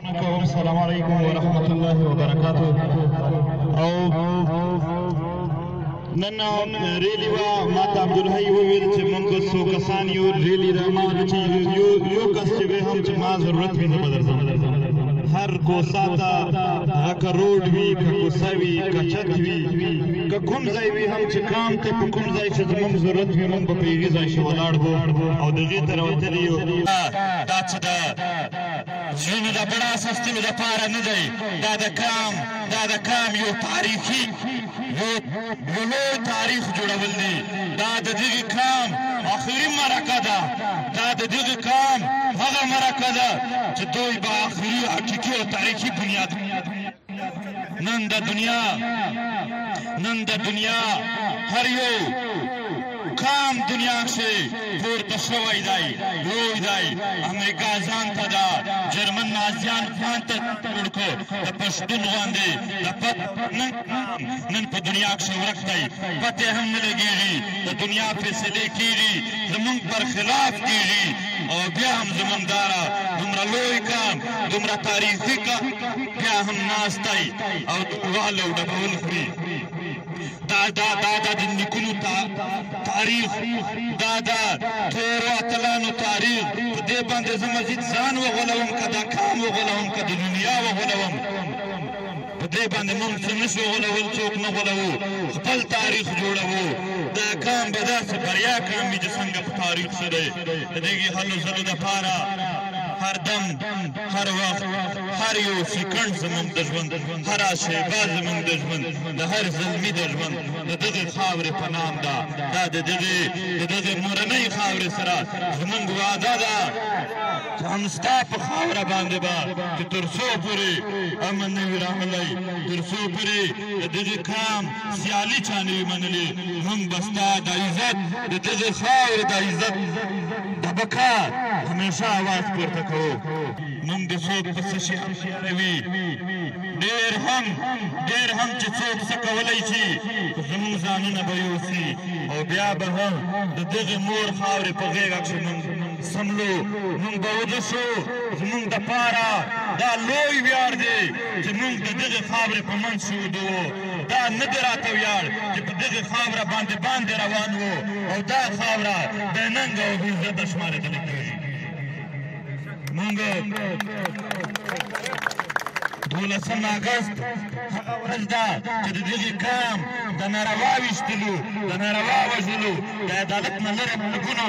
السلام علیکم ورحمت الله وبرکاته او نن ریلی وا ما ته عبد الحی وویل چې موږ څو کسان یو ریلی را ما چې یو یو کس چې به هم چې ما ضرورت وي نه بدرځم هر کوسا ته هغه کروډ وي که کوسا وي که چت وي که کوم ځای وي هم چې کام ته په کوم ځای چې زموږ ضرورت وي موږ به په هغې ځای شي ولاړ او د هغې ته راوتلي یو دا چې د ځینې د بړا سختلو لپاره نه دی دا د کام دا د کام یو تاریخي یو یو لوی تاریخ جوړول دی دا د دغه کام اخري مرکه ده دا د دغه کام هغه مرکه ده چې دوی به اخري حقیقي او تاریخي بنیاد نن د دنیا نن د دنیا هر یو کام دنیا کښې پورته شوی دی لوی دی امریکا ځان ته دا جرمن نازیان ځان ته جوړ کړو د پښتون غوندې د پت نن نن په دنیا کښې ورک دی پته هم نه لګېږي د دنیا فیصلې کېږي زمونږ پر خلاف کېږي او بیا هم زمونږ دارا دومره لوی کام دومره تاریخي کام بیا هم ناستی او ټوال او ډبول خوري دا دا دا دا د نیکونو تاریخ دا دا تورو اتلانو تاریخ په دې باندې زه مزید ځان وغولوم که دا کام وغولوم که د دنیا وغولوم په دې باندې موږ څه نه شو غولول څوک نه غولوو خپل تاریخ جوړوو دا کام به داسې بریا کام وي چې څنګه په تاریخ څه دی د دغې هلو ځلو دپاره هر دم هر وخت هر یو سیکنډ زموږ د ژوند هره شیبه زموږ د ژوند د هر زلمي د ژوند د دغې خاورې په نام ده دا د دغې د دغې مورنۍ خاورې سره زموږ وعده ده چې هم ستا په خاوره باندې به چې تر څو پورې امن نه وي راغلی تر څو پورې د دغه قام سیالي چا نه وي منلې موږ به ستا د عزت د دغه خاورې د عزت د بقا همیشه اواز پورته کوو موږ د څوک په څه شي هم نه وي ډېر هم ډېر هم چې څوک څه کولی شي زموږ ځانونه به یوسي او بیا به هم د دغې مور خاورې په غېږه کښې موږ سملو مونږ به وږي شو زمونږ د پاره دا لوی ویاړ دی چې مونږ د دغه خاورې په منځ کې ودو دا نه دی راته ویاړ چې په دغه خاوره باندې باندې روان وو او دا خاوره د ننګ او عزت شمارېدل کېږي مونږ دولسم اګست هغه ورځ ده چې د دغه قام د ناروا ویشتلو د ناروا وژلو د عدالت نه لرې ملکونو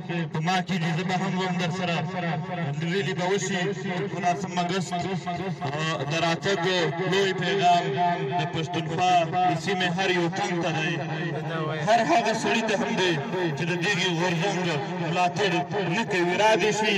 په ما کې دي زه به هم وم در سره لویلي به وشي ګلاسم مګست د راتګ لوی پیغام د پښتونخوا د سیمې هر یو تن ته دی هر هغه سړي ته هم دی چې د دغې غورځنګ ملاتړ نه کوي را دې شي